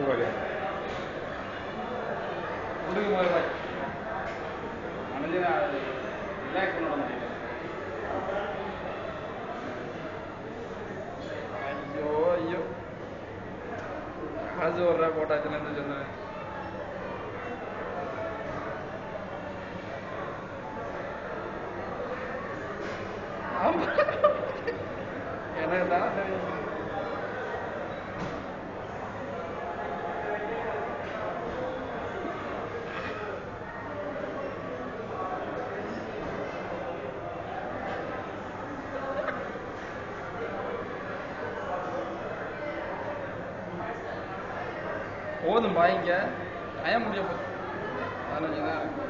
பாரு கொடுக்கும் போது பாரு மனதில் ரிலாக்ஸ் பண்ண முடியும் ஐயோ ஐயோ. காசு ஒரு ரூபா போட்டாச்சுன்னு சொன்னேன் போதும் பாய்ங்க டைம் முடிய போதும் பதினஞ்சு தான் இருக்கு